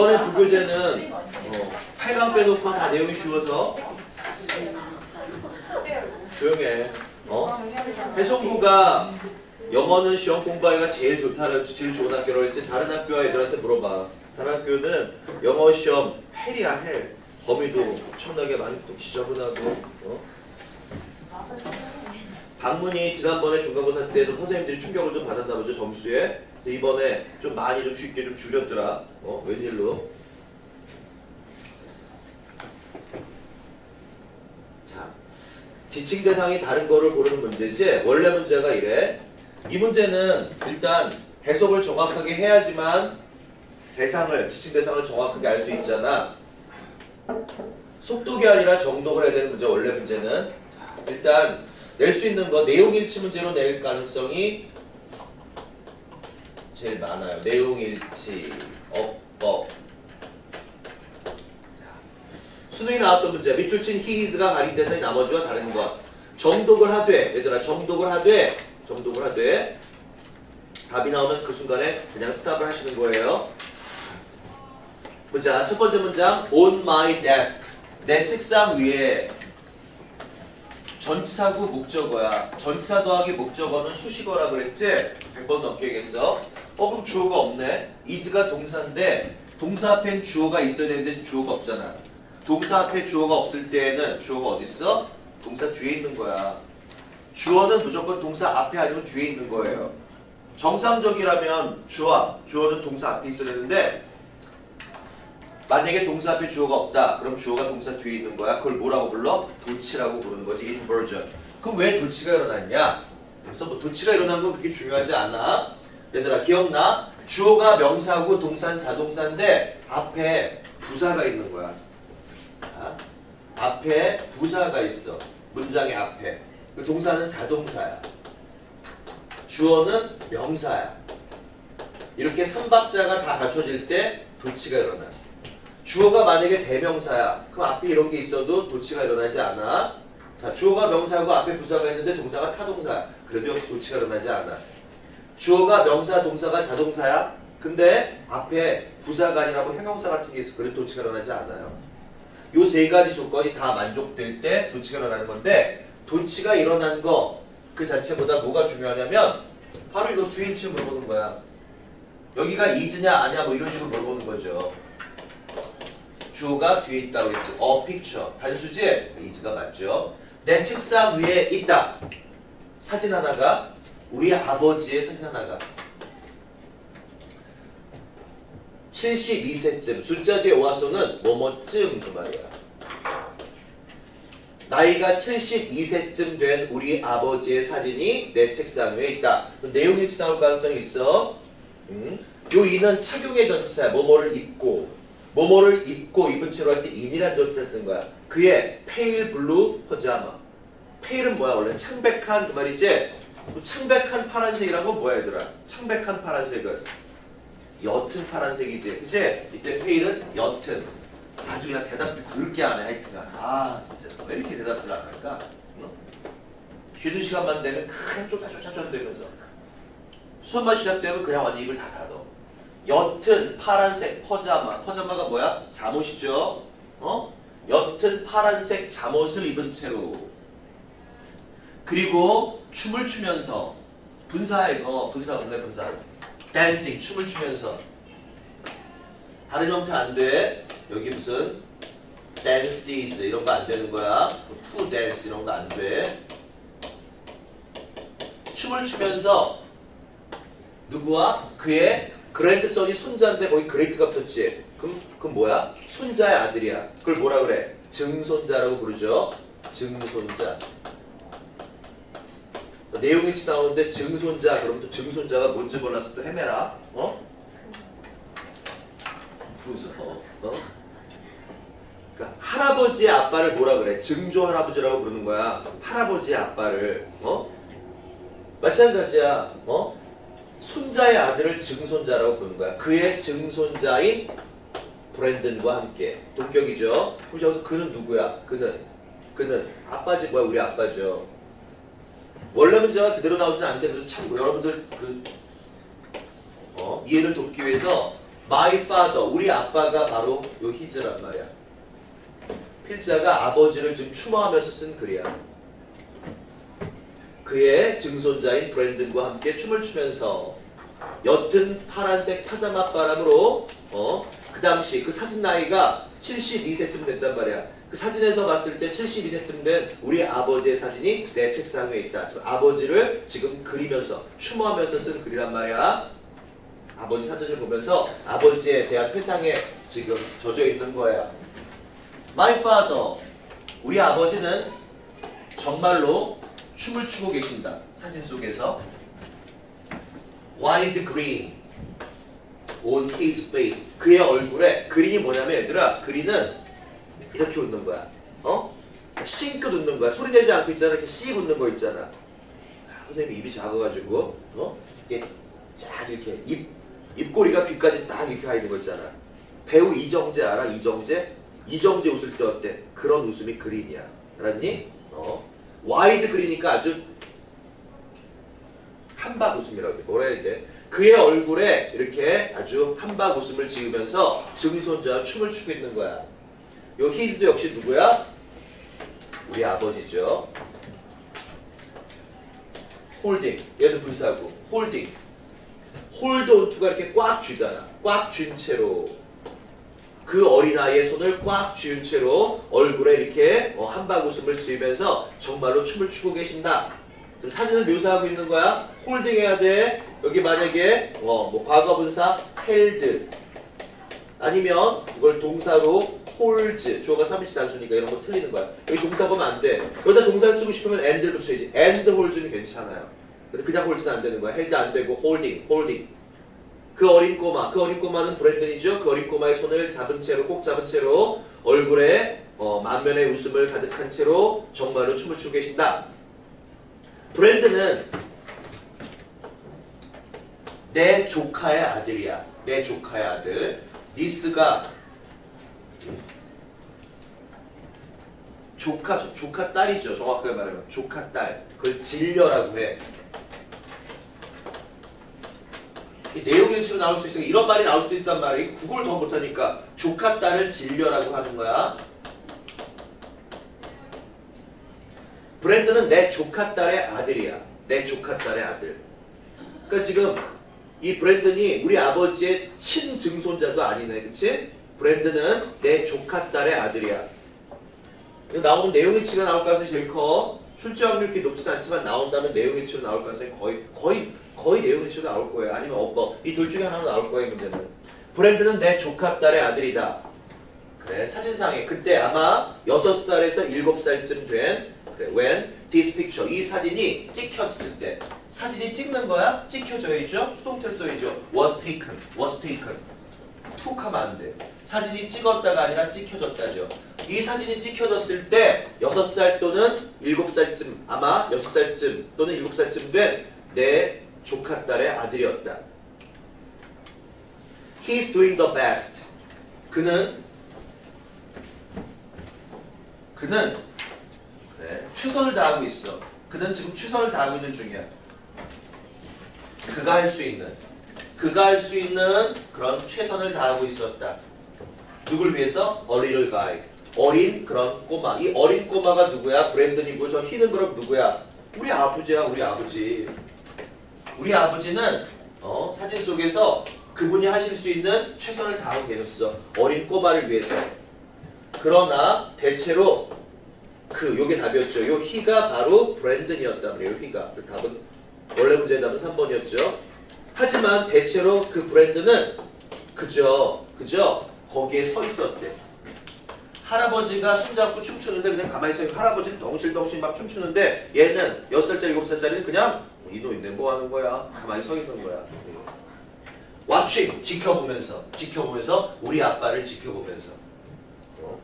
이번에 부교재는 어, 8강 빼놓고 다 내용이 쉬워서 조용해. 어? 해송구가 영어는 시험 공부하기가 제일 좋다는 제일 좋은 학교라고 했지 다른 학교 애들한테 물어봐. 다른 학교는 영어 시험 헬이야 헬. 범위도 엄청나게 많고 지저분하고 어? 방문이 지난번에 중간고사 때도 선생님들이 충격을 좀 받았나 보죠 점수에 이번에 좀 많이 좀 쉽게 좀 줄였더라. 어 웬일로? 자 지칭 대상이 다른 거를 고르는 문제지? 원래 문제가 이래. 이 문제는 일단 해석을 정확하게 해야지만 대상을 지칭 대상을 정확하게 알 수 있잖아. 속독이 아니라 정독을 해야 되는 문제 원래 문제는. 자, 일단 낼 수 있는 거 내용 일치 문제로 낼 가능성이 제일 많아요. 내용 일치, 어법. 자, 수능이 나왔던 문제 밑줄 친 his가 가린 대상이 나머지와 다른 것. 정독을 하되 얘들아 정독을 하되 정독을 하되 답이 나오면 그 순간에 그냥 스탑을 하시는 거예요. 보자 첫 번째 문장 on my desk 내 책상 위에 전치사구 목적어야. 전치사 더하기 목적어는 수식어라 그랬지? 100번 넘게 얘기했어. 어 그럼 주어가 없네. is가 동사인데 동사 앞엔 주어가 있어야 되는데 주어가 없잖아. 동사 앞에 주어가 없을 때에는 주어가 어디 있어? 동사 뒤에 있는 거야. 주어는 무조건 동사 앞에 아니면 뒤에 있는 거예요. 정상적이라면 주어, 주어는 동사 앞에 있어야 되는데 만약에 동사 앞에 주어가 없다. 그럼 주어가 동사 뒤에 있는 거야. 그걸 뭐라고 불러? 도치라고 부르는 거지. inversion. 그럼 왜 도치가 일어났냐? 그래서 뭐 도치가 일어난 건 그렇게 중요하지 않아. 얘들아 기억나? 주어가 명사고 동사는 자동사인데 앞에 부사가 있는 거야. 자, 앞에 부사가 있어. 문장의 앞에. 그 동사는 자동사야. 주어는 명사야. 이렇게 삼박자가 다 갖춰질 때 도치가 일어나. 주어가 만약에 대명사야. 그럼 앞에 이런 게 있어도 도치가 일어나지 않아. 자, 주어가 명사고 앞에 부사가 있는데 동사가 타동사야. 그래도 역시 도치가 일어나지 않아. 주어가 명사, 동사가 자동사야. 근데 앞에 부사가 아니라고 형용사 같은 게 있어. 그래도 도치가 일어나지 않아요. 요 세 가지 조건이 다 만족될 때 도치가 일어나는 건데 도치가 일어난 거 그 자체보다 뭐가 중요하냐면 바로 이거 수인치를 물어보는 거야. 여기가 이즈냐 아냐 뭐 이런 식으로 물어보는 거죠. 주어가 뒤에 있다고 했지. 어 픽처. 단수지? 이즈가 맞죠. 내 책상 위에 있다. 사진 하나가 우리 아버지의 사진 하나가 72세쯤 숫자 뒤에 와서는 뭐뭐쯤 그 말이야. 나이가 72세쯤 된 우리 아버지의 사진이 내 책상 위에 있다. 내용 일치 나올 가능성이 있어. 음? 요 in은 착용의 전치사야. 뭐뭐를 입고 뭐뭐를 입고 입은 채로 할 때 in이란 전치사 쓰는 거야. 그의 pale blue pajama. pale은 뭐야 원래 창백한 그 말이지. 창백한 파란색이란 건 뭐야 얘들아? 창백한 파란색은 옅은 파란색이지. 그치? 이때 pale은 옅은. 아주 그냥 대답도 그렇게 안 해. 하여튼간. 아 진짜 왜 이렇게 대답을 안 할까? 응? 쉬는 시간만 되면 그냥 쫓아쫓아쫓아대면서 수업만 시작되면 그냥 완전 입을 다 닫아. 옅은 파란색 퍼자마. 퍼자마가 뭐야? 잠옷이죠. 어? 옅은 파란색 잠옷을 입은 채로 그리고 춤을 추면서 어 분사 없네 분사 댄싱 춤을 추면서 다른 형태 안 돼. 여기 무슨 dances 이런 거 안 되는 거야. to dance 이런 거 안 돼. 춤을 추면서 누구와 그의 그랜드선이 손자인데 거기 그레이트가 붙었지. 그럼 그럼 뭐야? 손자의 아들이야. 그걸 뭐라 그래? 증손자라고 부르죠. 증손자. 내용 일치 나오는데 증손자 그럼 또 증손자가 뭔지 몰라서 또 헤매라. 어? 무서워. 어? 그러니까 할아버지의 아빠를 뭐라 그래? 증조 할아버지라고 부르는 거야. 할아버지의 아빠를 어? 마찬가지야. 어? 손자의 아들을 증손자라고 부르는 거야. 그의 증손자인 브랜든과 함께 동격이죠. 그럼 여기서 그는 누구야? 그는 그는 아빠지 뭐야? 우리 아빠죠. 원래 문제가 그대로 나오지는 않는데 그래도 참 여러분들 그 이해를 돕기 위해서 my father 우리 아빠가 바로 요 히즈란 말이야. 필자가 아버지를 지금 추모하면서 쓴 글이야. 그의 증손자인 브랜든과 함께 춤을 추면서 옅은 파란색 파자마 바람으로 어, 그 당시 그 사진 나이가 72세쯤 됐단 말이야. 그 사진에서 봤을 때 72세쯤 된 우리 아버지의 사진이 내 책상 위에 있다. 지금 아버지를 지금 그리면서 추모하면서 쓴 글이란 말이야. 아버지 사진을 보면서 아버지에 대한 회상에 지금 젖어 있는 거야. My father, 우리 아버지는 정말로 춤을 추고 계신다. 사진 속에서. Wide green on his face. 그의 얼굴에 그린이 뭐냐면 얘들아, 그린은 이렇게 웃는 거야. 어? 싱긋 웃는 거야. 소리 내지 않고 있잖아. 이렇게 씩 웃는 거 있잖아. 아, 선생님 입이 작아가지고 어? 이게 쫙 이렇게 입 입꼬리가 귀까지 딱 이렇게 가 있는 거 있잖아. 배우 이정재 알아? 이정재? 이정재 웃을 때 어때? 그런 웃음이 grin이야. 알았니? 어? wide grin이니까 아주 함박 웃음이라고 돼. 뭐라 해야 돼? 그의 얼굴에 이렇게 아주 함박 웃음을 지으면서 증손자와 춤을 추고 있는 거야. 요 his도 역시 누구야? 우리 아버지죠. holding. 얘도 분사고. holding. hold onto가 이렇게 꽉 쥐잖아. 꽉 쥔 채로. 그 어린아이의 손을 꽉 쥐은 채로 얼굴에 이렇게 어, 함박 웃음을 지으면서 정말로 춤을 추고 계신다. 사진을 묘사하고 있는 거야. holding 해야 돼. 여기 만약에 어, 뭐 과거 분사 held 아니면 이걸 동사로 holds 주어가 3인칭 단수니까 이런 거 틀리는 거야. 여기 동사 보면 안 돼. 여기다 동사를 쓰고 싶으면 and를 붙여야지. and 홀즈는 괜찮아요. 근데 그냥 holds는 안 되는 거야. held 안 되고 holding, holding. 그 어린 꼬마, 그 어린 꼬마는 브랜든이죠. 그 어린 꼬마의 손을 잡은 채로, 꼭 잡은 채로 얼굴에 어, 만면의 웃음을 가득한 채로 정말로 춤을 추고 계신다. 브랜든은 내 조카의 아들이야. 내 조카의 아들. niece가 조카, 조카 딸이죠. 정확하게 말하면 조카 딸. 그걸 진려라고 해. 이 내용 일치로 나올 수 있으니까 이런 말이 나올 수도 있단 말이야. 국어를 더 못하니까 조카 딸을 진려라고 하는 거야. 브랜드는 내 조카 딸의 아들이야. 내 조카 딸의 아들. 그러니까 지금 이 브랜든이 우리 아버지의 친증손자도 아니네. 그치? 브랜드는 내 조카 딸의 아들이야. 나오는 내용일치가 나올 가능성이 제일 커. 출제 확률이 그렇게 높진 않지만 나온다면 내용일치로 나올 가능성이 거의 거의 거의 내용일치로 나올 거예요. 아니면 어뭐이 둘 중에 하나로 나올 거예요. 문제는. 브랜드는 내 조카 딸의 아들이다. 그래 사진상에 그때 아마 6살에서 7살쯤 된 그래 when this picture 이 사진이 찍혔을 때 사진이 찍는 거야? 찍혀져야죠? 수동태를 써야죠. was taken, was taken. 툭 하면 안 돼. 사진이 찍었다가 아니라 찍혀졌다죠. 이 사진이 찍혀졌을 때 6살 또는 7살쯤 아마 6살쯤 또는 7살쯤 된 내 조카 딸의 아들이었다. He's doing the best. 그는 그는 그래, 최선을 다하고 있어. 그는 지금 최선을 다하고 있는 중이야. 그가 할 수 있는 그가 할 수 있는 그런 최선을 다하고 있었다. 누굴 위해서? 어린을 가이. 어린 그런 꼬마. 이 어린 꼬마가 누구야? 브랜든이고 저 휘는 그럼 누구야? 우리 아버지야, 우리 아버지. 우리 아버지는 어, 사진 속에서 그분이 하실 수 있는 최선을 다하고 계셨어. 어린 꼬마를 위해서. 그러나 대체로 그 요게 답이었죠. 요 희가 바로 브랜든이었단 말이에요. 희가. 그 답은 원래 문제의 답은 3번이었죠. 하지만 대체로 그 브랜드는 그저 그저 거기에 서 있었대. 할아버지가 손잡고 춤추는데 그냥 가만히 서 있고 할아버지는 덩실덩실 막 춤추는데 얘는 6살짜리 7살짜리는 그냥 이노 있네 뭐 하는 거야 가만히 서 있는 거야 watching 지켜보면서 지켜보면서 우리 아빠를 지켜보면서 어?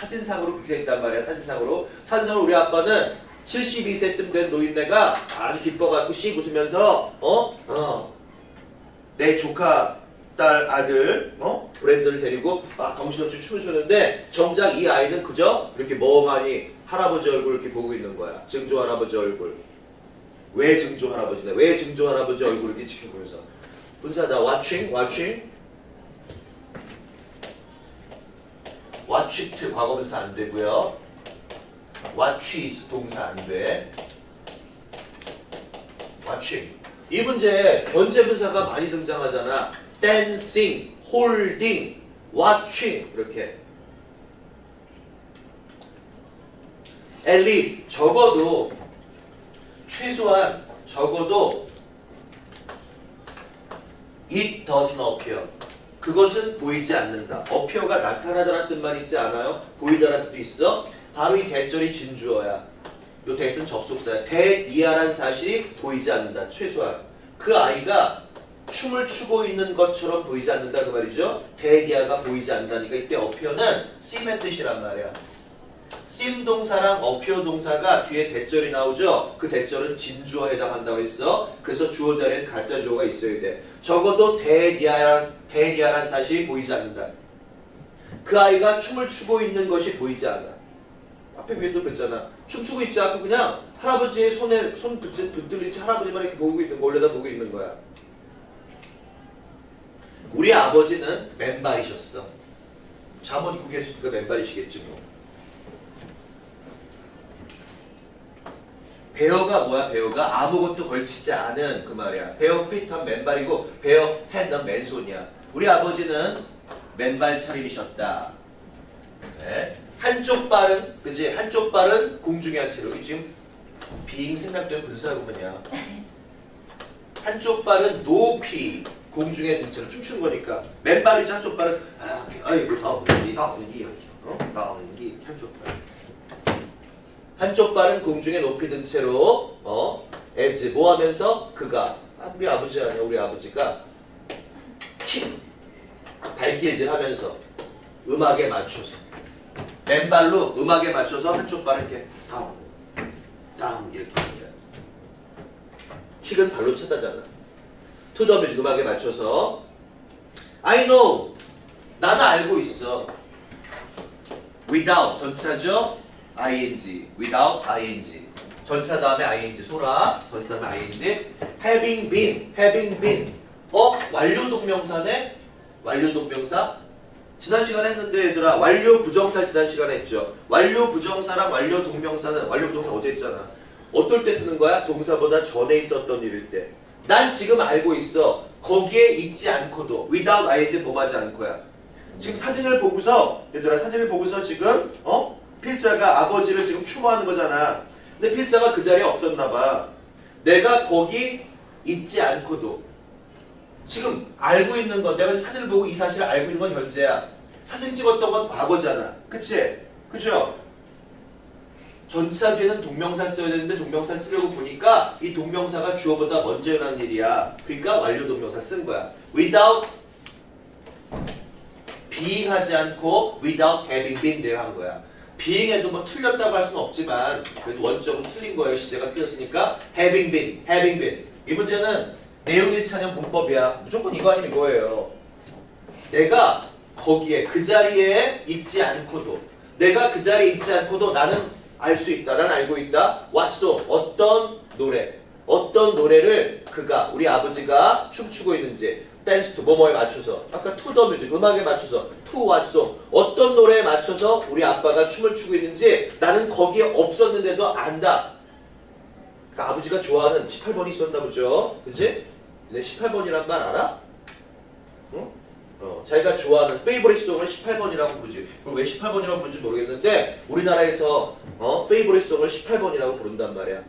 사진상으로 그렇게 돼 있단 말이야 사진상으로 사진상으로 우리 아빠는 72세쯤 된 노인네가 아주 기뻐갖고 씩 웃으면서 어? 어. 내 조카 딸 아들 어? 브랜드를 데리고 막 덩실덩실 춤을 추는데 정작 이 아이는 그저 이렇게 멍하니 할아버지 얼굴 이렇게 보고 있는 거야 증조 할아버지 얼굴 왜 증조 할아버지냐 왜 증조 할아버지 얼굴 이렇게 지켜보면서 분사다. watching, watching. Watched 과거분사 안 되고요. watches 동사 안 돼. watching. 이 문제에 현재 분사가 많이 등장하잖아. dancing, holding, watching 이렇게. at least 적어도 최소한 적어도 it doesn't appear. 그것은 보이지 않는다. appear가 나타나다라는 뜻만 있지 않아요? 보이다라는 뜻도 있어. 바로 이 대절이 진주어야. 요 대신 접속사야. 대이하란 사실이 보이지 않는다. 최소한 그 아이가 춤을 추고 있는 것처럼 보이지 않는다 그 말이죠. 대이하가 보이지 않는다니까 이때 appear는 seem의 뜻이란 말이야. 심 동사랑 어피어 동사가 뒤에 대절이 나오죠. 그 대절은 진주어에 해당한다고 했어. 그래서 주어 자리엔 가짜 주어가 있어야 돼. 적어도 대리아란 대리아란 사실이 보이지 않는다. 그 아이가 춤을 추고 있는 것이 보이지 않아. 앞에 위에서 뵀잖아. 춤추고 있지 않고 그냥 할아버지의 손에 손 붙- 붙들리지 할아버지만 이렇게 보고 있는 거 올려다 보고 있는 거야. 우리 아버지는 맨발이셨어. 잠옷 입고 계시니까 맨발이시겠지 뭐. 베어가 뭐야 베어가? 아무것도 걸치지 않은 그 말이야. 베어 핏한 맨발이고 베어 핸드는 맨손이야. 우리 아버지는 맨발 차림이셨다. 네. 한쪽 발은 그지? 한쪽 발은 공중에 한 채로 지금 being 생략된 분사구문이야 한쪽 발은 높이 공중에 든 채로 춤추는 거니까 맨발이지 한쪽 발은. 아, 아이고 다운기 다운기 이렇게. 어? 다운기 한쪽 발 한쪽 발은 공중에 높이 든 채로 어 as 뭐 하면서 그가 아, 우리 아버지 아니야 우리 아버지가 kick 발길질 하면서 음악에 맞춰서 맨발로 음악에 맞춰서 한쪽 발을 이렇게 다운 다운 이렇게. kick은 발로 차다잖아. to the music 음악에 맞춰서. I know 나는 알고 있어. Without 전치사죠 ing without ing. 전치사 다음에 ing 써라. 전치사 다음에 ing. having been having been. 어? 완료 동명사네? 완료 동명사? 지난 시간에 했는데 얘들아 완료 부정사 지난 시간에 했죠. 완료 부정사랑 완료 동명사는 완료 부정사 어제 했잖아. 어떨 때 쓰는 거야? 동사보다 전에 있었던 일일 때 난 지금 알고 있어. 거기에 있지 않고도 without ing 범하지 않고야. 지금 사진을 보고서 얘들아 사진을 보고서 지금 어 필자가 아버지를 지금 추모하는 거잖아. 근데 필자가 그 자리에 없었나 봐. 내가 거기 있지 않고도 지금 알고 있는 건 내가 사진을 보고 이 사실을 알고 있는 건 현재야. 사진 찍었던 건 과거잖아. 그치? 그죠? 전치사 뒤에는 동명사 써야 되는데 동명사 쓰려고 보니까 이 동명사가 주어보다 먼저 일어난 일이야. 그러니까 완료 동명사 쓴 거야. without being하지 않고 without having been there 한 거야. Being해도 뭐 틀렸다고 할 수는 없지만 그래도 원칙적으로 틀린 거예요. 시제가 틀렸으니까 having been, having been. 이 문제는 내용 일치 아님 문법이야. 무조건 이거 아니면 이거예요. 내가 거기에 그 자리에 있지 않고도 내가 그 자리에 있지 않고도 나는 알 수 있다. 난 알고 있다. 왔어. 어떤 노래 어떤 노래를 그가 우리 아버지가 춤추고 있는지 dance to 뭐뭐에 맞춰서 아까 to the music 음악에 맞춰서 to what song 어떤 노래에 맞춰서 우리 아빠가 춤을 추고 있는지 나는 거기에 없었는데도 안다 그러니까 아버지가 좋아하는 18번이 있었나 보죠 그지? 내 18번이란 말 알아? 응? 어, 자기가 좋아하는 favorite song을 18번이라고 부르지 그걸 왜 18번이라고 부르는지 모르겠는데 우리나라에서 어, favorite song을 18번이라고 부른단 말이야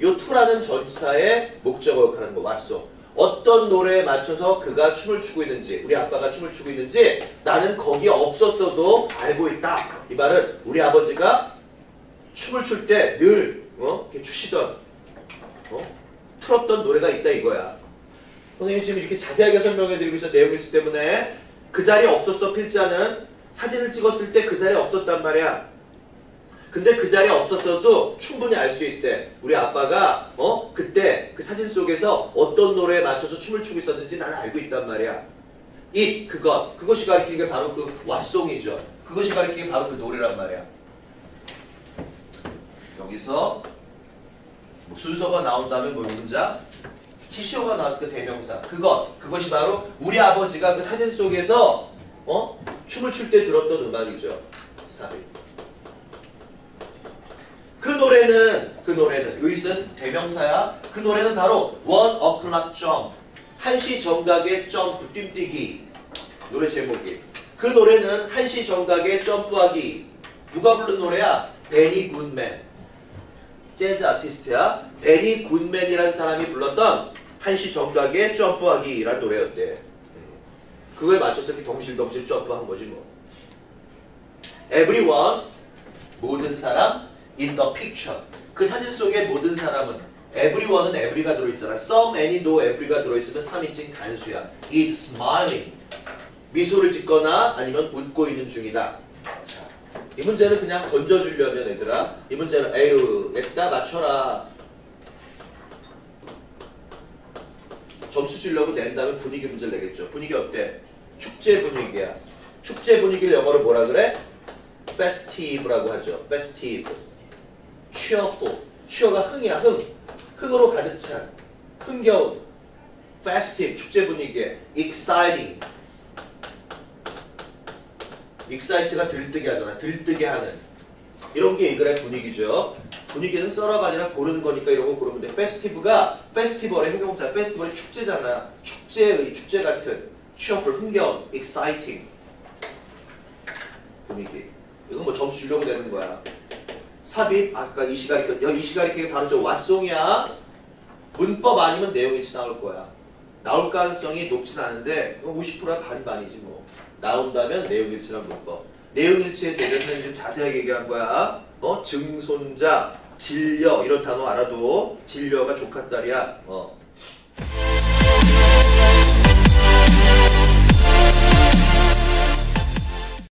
요 to라는 전치사의 목적어 역할하는 거 맞죠. 어떤 노래에 맞춰서 그가 춤을 추고 있는지 우리 아빠가 춤을 추고 있는지 나는 거기에 없었어도 알고 있다. 이 말은 우리 아버지가 춤을 출 때늘 어? 추시던 어? 틀었던 노래가 있다 이거야. 선생님 지금 이렇게 자세하게 설명해드리고 있어 내용일치 때문에 그 자리에 없었어 필자는 사진을 찍었을 때 그 자리에 없었단 말이야. 근데 그 자리에 없었어도 충분히 알 수 있대. 우리 아빠가 어 그때 그 사진 속에서 어떤 노래에 맞춰서 춤을 추고 있었는지 나는 알고 있단 말이야. 이 그것 그것이 가리키는 게 바로 그 왓송이죠. 그것이 가리키는 게 바로 그 노래란 말이야. 여기서 뭐 순서가 나온다면 뭐 문자 지시어가 나왔을 때 대명사. 그것 그것이 바로 우리 아버지가 그 사진 속에서 어 춤을 출 때 들었던 음악이죠. 삽입. 그 노래는 그 노래는 여기서는 대명사야. 그 노래는 바로 One O'clock Jump. 1시 정각의 점프 뛰뛰기 노래 제목이. 그 노래는 1시 정각의 점프하기. 누가 부른 노래야? 베니 굿맨. 재즈 아티스트야. 베니 굿맨이라는 사람이 불렀던 1시 정각의 점프하기라는 노래였대. 그거에 맞춰서 덩실덩실 점프한 거지 뭐. Everyone 모든 사람 in the picture. 그 사진 속의 모든 사람은 everyone은 every가 들어있잖아. Some, any, no, every가 들어있으면 3인칭 단수야. Is smiling. 미소를 짓거나 아니면 웃고 있는 중이다. 자, 이 문제는 그냥 던져주려면 얘들아 이 문제는 에휴 냅다 맞춰라. 점수 주려고 낸 다음에 분위기 문제를 내겠죠. 분위기 어때? 축제 분위기야. 축제 분위기를 영어로 뭐라 그래? festive라고 하죠. Festive cheerful cheer가 흥이야 흥. 흥으로 가득 찬 흥겨운 festive 축제 분위기에 exciting. excite가 들뜨게 하잖아 들뜨게 하는. 이런 게 이글의 분위기죠. 분위기는 썰어가 아니라 고르는 거니까 이런 거 고르면 돼. festive가 festival의 형용사 festival의 축제잖아. 축제의 축제 같은 cheerful 흥겨운 exciting 분위기. 이건 뭐 점수 주려고 내는 거야 삽입 아까 이시가리켜 그, 여기 이시가리켜게 바로 저 왓송이야. 문법 아니면 내용이 나올 거야. 나올 가능성이 높진 않은데 50%야 반반이지 뭐. 나온다면 내용일치란 문법. 내용일치에 대해서는 지금 자세하게 얘기한 거야. 어? 증손자 진려. 이런 단어 알아도 진려가 조카딸이야. 어.